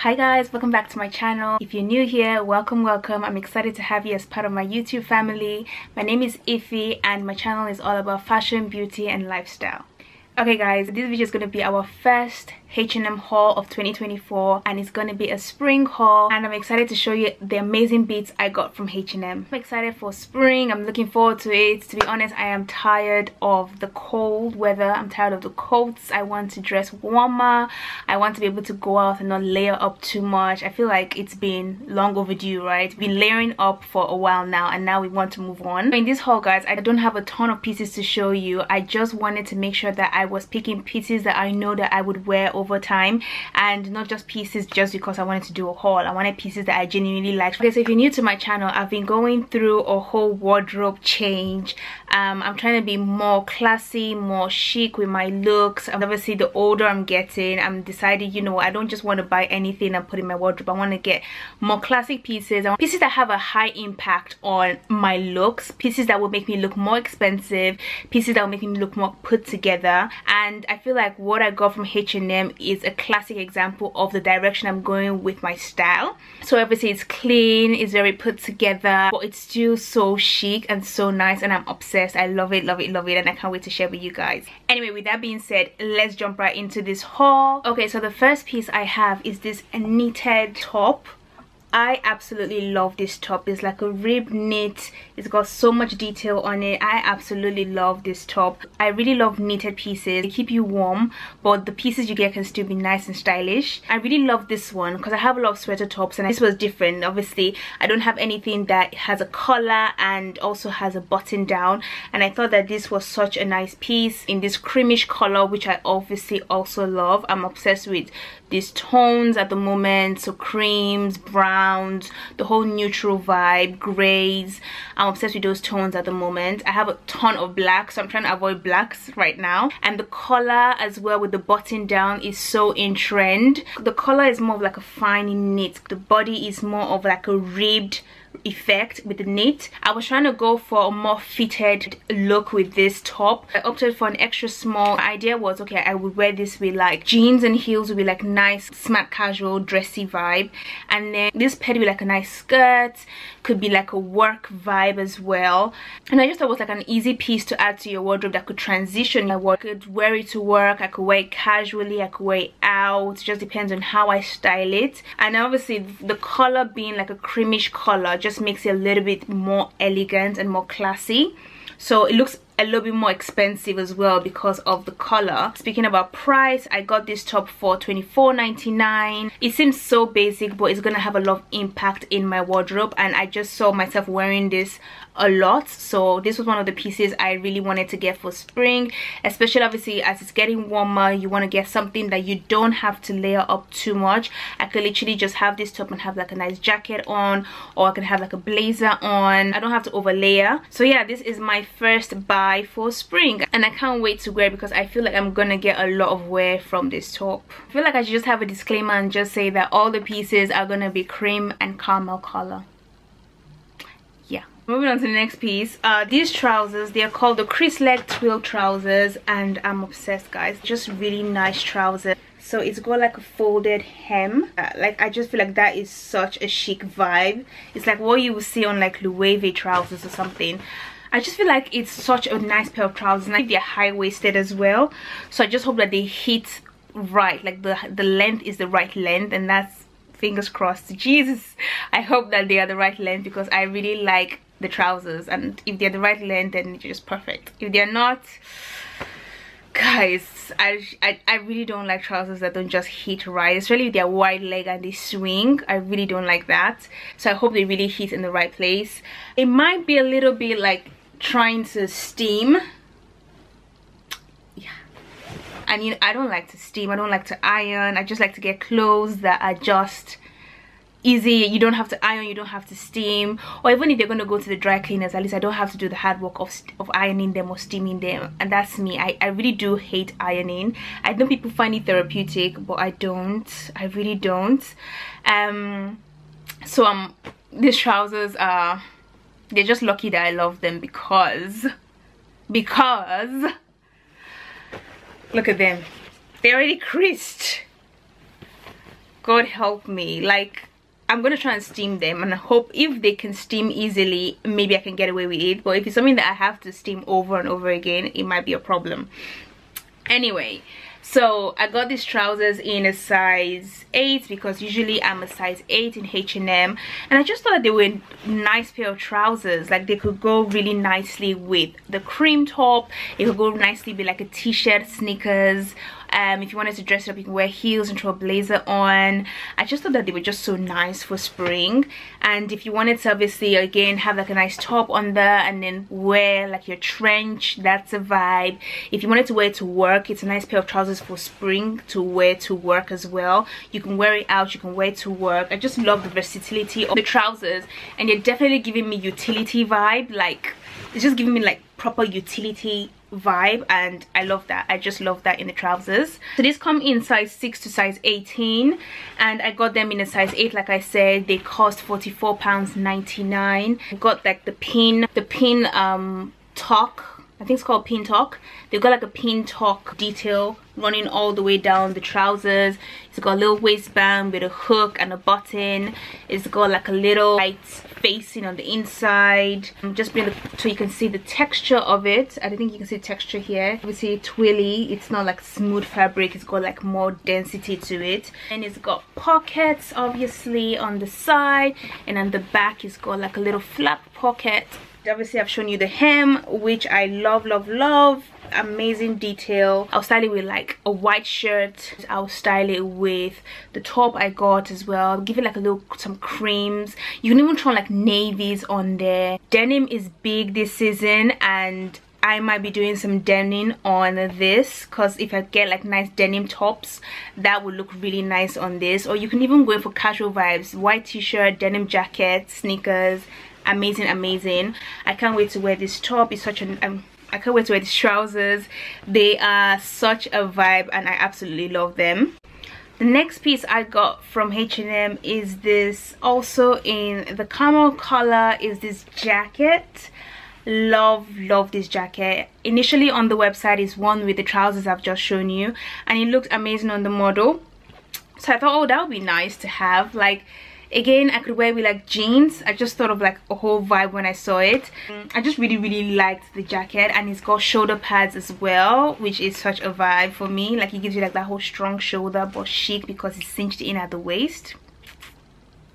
hi guys welcome back to my channel. If you're new here welcome welcome. I'm excited to have you as part of my youtube family. My name is Ify and my channel is all about fashion beauty and lifestyle. Okay guys this video is going to be our first H&M haul of 2024 and it's going to be a spring haul and I'm excited to show you the amazing beats I got from H&M. I'm excited for spring. I'm looking forward to it. To be honest, I am tired of the cold weather. I'm tired of the coats. I want to dress warmer. I want to be able to go out and not layer up too much. I feel like it's been long overdue, right? Been layering up for a while now and now we want to move on. In this haul, guys, I don't have a ton of pieces to show you. I just wanted to make sure that I was picking pieces that I know that I would wear over time and not just pieces just because I wanted to do a haul. I wanted pieces that I genuinely liked. Okay so if you're new to my channel I've been going through a whole wardrobe change. Um, I'm trying to be more classy more chic with my looks. Obviously the older I'm getting I'm deciding you know I don't just want to buy anything and put in my wardrobe. I want to get more classic pieces. I want pieces that have a high impact on my looks pieces that will make me look more expensive pieces that will make me look more put together. and I feel like what I got from H&M is a classic example of the direction I'm going with my style. So obviously it's clean it's very put together but it's still so chic and so nice and I'm obsessed. I love it love it love it and I can't wait to share with you guys. Anyway with that being said let's jump right into this haul. Okay so the first piece I have is this knitted top I absolutely love this top. It's like a rib knit. It's got so much detail on it. I absolutely love this top. I really love knitted pieces. They keep you warm, but the pieces you get can still be nice and stylish. I really love this one because I have a lot of sweater tops and this was different. Obviously, I don't have anything that has a collar and also has a button down. And I thought that this was such a nice piece in this creamish color, which I obviously also love. I'm obsessed with these tones at the moment. So creams, brown, browns the whole neutral vibe grays i'm obsessed with those tones at the moment. I have a ton of black so i'm trying to avoid blacks right now. And the collar as well with the button down is so in trend. The collar is more of like a fine knit. The body is more of like a ribbed effect with the knit. I was trying to go for a more fitted look with this top. I opted for an extra small. Idea was okay i would wear this with like jeans and heels would be like nice smart casual dressy vibe. And then this paired with like a nice skirt could be like a work vibe as well. And i just thought it was like an easy piece to add to your wardrobe that could transition. I could wear it to work i could wear it casually i could wear it out. It just depends on how i style it. And obviously the color being like a creamish color just makes it a little bit more elegant and more classy. So it looks a little bit more expensive as well because of the color. Speaking about price i got this top for 24.99 it seems so basic but it's gonna have a lot of impact in my wardrobe and i just saw myself wearing this a lot. So this was one of the pieces i really wanted to get for spring especially obviously as it's getting warmer you want to get something that you don't have to layer up too much. I could literally just have this top and have like a nice jacket on or i can have like a blazer on. I don't have to over layer so yeah this is my first buy buy for spring and I can't wait to wear because I feel like I'm gonna get a lot of wear from this top. I feel like I should just have a disclaimer and just say that all the pieces are gonna be cream and caramel color. Yeah. Moving on to the next piece. Uh, these trousers, they are called the crease leg twill trousers and I'm obsessed guys. Just really nice trousers so it's got like a folded hem uh, like i just feel like that is such a chic vibe it's like what you would see on like loewe trousers or something I just feel like it's such a nice pair of trousers and think they're high-waisted as well. So I just hope that they hit right like the the length is the right length and that's fingers crossed. Jesus I hope that they are the right length because I really like the trousers and if they're the right length then it's just perfect. If they're not guys I, I, I really don't like trousers that don't just hit right especially if they're wide leg and they swing. I really don't like that. So i hope they really hit in the right place. It might be a little bit like trying to steam. Yeah. You know, i don't like to steam. I don't like to iron. I just like to get clothes that are just easy. You don't have to iron. You don't have to steam. Or even if you're going to go to the dry cleaners at least i don't have to do the hard work of, of ironing them or steaming them. And that's me. I, I really do hate ironing. I know people find it therapeutic but i don't. I really don't. Um so um these trousers are they're just lucky that I love them because because look at them. They're already creased. God help me. Like I'm gonna try and steam them and I hope if they can steam easily maybe I can get away with it. But if it's something that I have to steam over and over again it might be a problem. Anyway so i got these trousers in a size 8 because usually i'm a size 8 in h&m and i just thought they were a nice pair of trousers. Like they could go really nicely with the cream top. It could go nicely with like a t-shirt sneakers um, if you wanted to dress it up you can wear heels and throw a blazer on. I just thought that they were just so nice for spring. And if you wanted to obviously again have like a nice top on there and then wear like your trench that's a vibe. If you wanted to wear it to work it's a nice pair of trousers for spring to wear to work as well. You can wear it out you can wear it to work. I just love the versatility of the trousers. And they're definitely giving me utility vibe like it's just giving me like proper utility vibe and I love that. I just love that in the trousers. So these come in size 6 to size 18 and I got them in a size 8 like I said. They cost 44 pounds 99 got like the pin the pin um talk. I think it's called pin tuck. They've got like a pin tuck detail running all the way down the trousers. It's got a little waistband with a hook and a button. It's got like a little light facing on the inside. I'm just bring the, so you can see the texture of it. I think you can see texture here. Obviously twilly. It's not like smooth fabric. It's got like more density to it. And it's got pockets obviously on the side. And on the back it's got like a little flap pocket obviously i've shown you the hem which i love love love amazing detail. I'll style it with like a white shirt. I'll style it with the top i got as well. Give it like a little some creams. You can even try like navies on there. Denim is big this season and I might be doing some denim on this because if I get like nice denim tops that would look really nice on this. Or you can even go for casual vibes. White t-shirt denim jacket sneakers. Amazing amazing. I can't wait to wear this top. It's such an um, I can't wait to wear these trousers. They are such a vibe and I absolutely love them. The next piece I got from H&M is this also in the camel color is this jacket. Love, love this jacket. Initially on the website is one with the trousers I've just shown you and it looked amazing on the model. So I thought, oh, that would be nice to have. Like, again i could wear with like jeans. I just thought of like a whole vibe when i saw it. Mm, I just really really liked the jacket and it's got shoulder pads as well which is such a vibe for me. Like it gives you like that whole strong shoulder but chic because it's cinched in at the waist.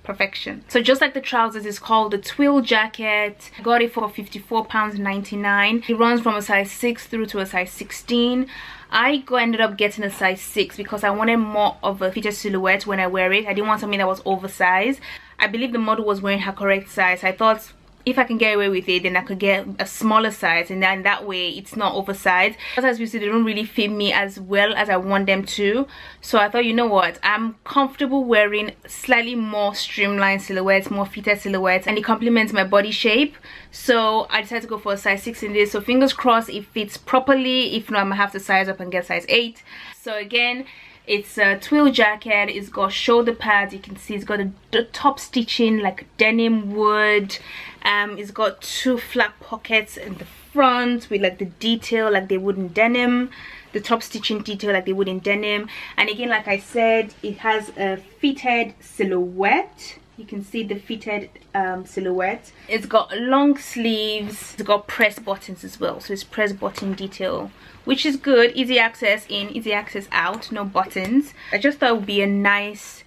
Perfection. So just like the trousers it's called the twill jacket. I got it for 54 pounds 99 it runs from a size 6 through to a size 16 I ended up getting a size 6 because I wanted more of a fitted silhouette when I wear it. I didn't want something that was oversized. I believe the model was wearing her correct size. I thought if I can get away with it then I could get a smaller size and then that way it's not oversized. As you see they don't really fit me as well as I want them to. So I thought you know what? I'm comfortable wearing slightly more streamlined silhouettes more fitted silhouettes and it complements my body shape. So I decided to go for a size 6 in this. So fingers crossed it fits properly. If not I'm gonna have to size up and get size 8 so again it's a twill jacket. It's got shoulder pads. You can see it's got a, top stitching like denim would. Um it's got two flap pockets in the front with like the detail like they would in denim the top stitching detail like they would in denim. And again like i said it has a fitted silhouette you can see the fitted um, silhouette. It's got long sleeves. It's got press buttons as well. So it's press button detail which is good. Easy access in easy access out no buttons. I just thought it would be a nice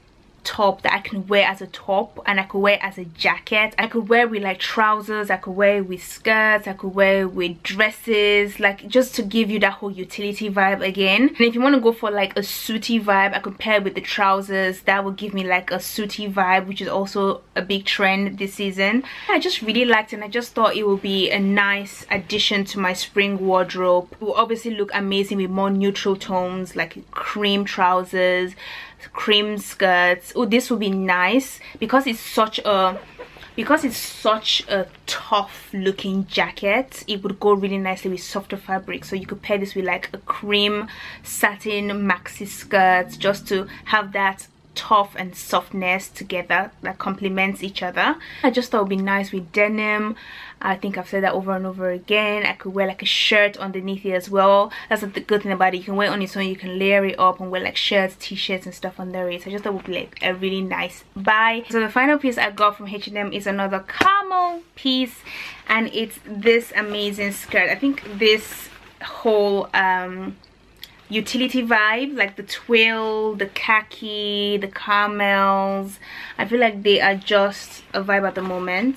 top that I can wear as a top and I could wear as a jacket. I could wear with like trousers, I could wear with skirts, I could wear with dresses, like just to give you that whole utility vibe again. And if you want to go for like a suity vibe, I could pair with the trousers. That would give me like a suity vibe, which is also a big trend this season. I just really liked it and I just thought it would be a nice addition to my spring wardrobe. It will obviously look amazing with more neutral tones like cream trousers, cream skirts. Oh this would be nice because it's such a because it's such a tough looking jacket it would go really nicely with softer fabric. So you could pair this with like a cream satin maxi skirt just to have that tough and softness together that complements each other. I just thought it would be nice with denim. I think i've said that over and over again. I could wear like a shirt underneath it as well. That's the good thing about it. You can wear it on its own. You can layer it up and wear like shirts t-shirts and stuff under it. So i just thought it would be like a really nice buy. So the final piece i got from h&m is another camel piece and it's this amazing skirt. I think this whole um utility vibe like the twill the khaki the caramels. I feel like they are just a vibe at the moment.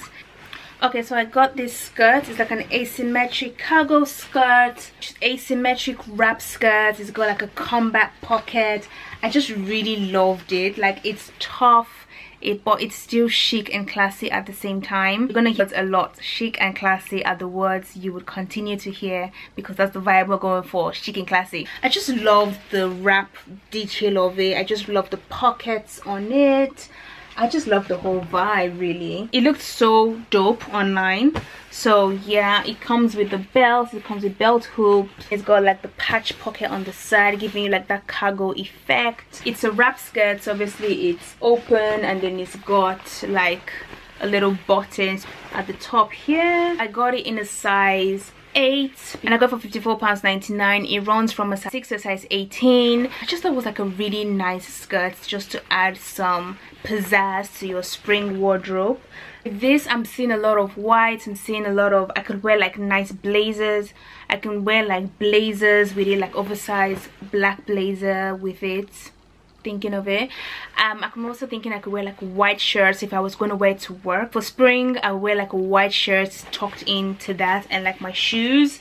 Okay so i got this skirt. It's like an asymmetric cargo skirt. Asymmetric wrap skirt it's got like a combat pocket. I just really loved it. Like it's tough it but it's still chic and classy at the same time. You're gonna hear a lot. Chic and classy are the words you would continue to hear because that's the vibe we're going for chic and classy. I just love the wrap detail of it i just love the pockets on it I just love the whole vibe really. It looked so dope online. So yeah, it comes with the belt, it comes with belt hoop. It's got like the patch pocket on the side giving you like that cargo effect. It's a wrap skirt, so obviously it's open and then it's got like a little buttons at the top here. I got it in a size 8 and I got for 54 pounds 99 it runs from a size 6 to a size 18 I just thought it was like a really nice skirt just to add some pizzazz to your spring wardrobe. This i'm seeing a lot of whites. I'm seeing a lot of i could wear like nice blazers. I can wear like blazers with it like oversized black blazer with it thinking of it. Um i'm also thinking i could wear like white shirts if i was going to wear to work. For spring i wear like a white shirt tucked into that and like my shoes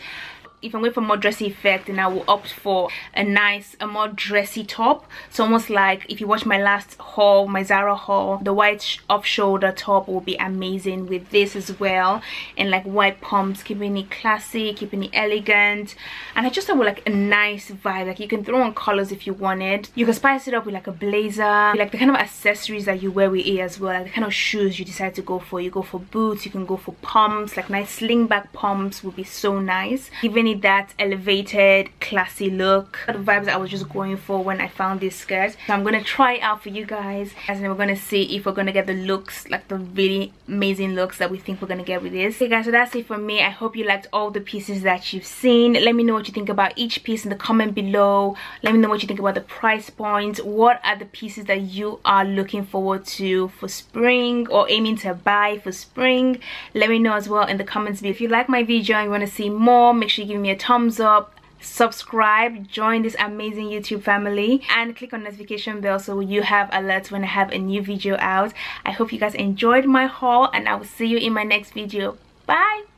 if I'm going for more dressy effect then I will opt for a nice a more dressy top. So almost like if you watch my last haul my Zara haul the white off-shoulder top will be amazing with this as well. And like white pumps keeping it classy keeping it elegant. And I just thought like a nice vibe. Like you can throw on colors if you wanted. You can spice it up with like a blazer like the kind of accessories that you wear with it as well like the kind of shoes you decide to go for. You go for boots you can go for pumps like nice sling back pumps would be so nice. Even that elevated classy look. The vibes i was just going for when i found this skirt so i'm gonna try it out for you guys and we're gonna see if we're gonna get the looks like the really amazing looks that we think we're gonna get with this. Okay guys so that's it for me. I hope you liked all the pieces that you've seen. Let me know what you think about each piece in the comment below. Let me know what you think about the price point what are the pieces that you are looking forward to for spring or aiming to buy for spring? Let me know as well in the comments if you like my video and you want to see more make sure you give me a thumbs up subscribe join this amazing youtube family and click on notification bell so you have alerts when i have a new video out. I hope you guys enjoyed my haul and i will see you in my next video. Bye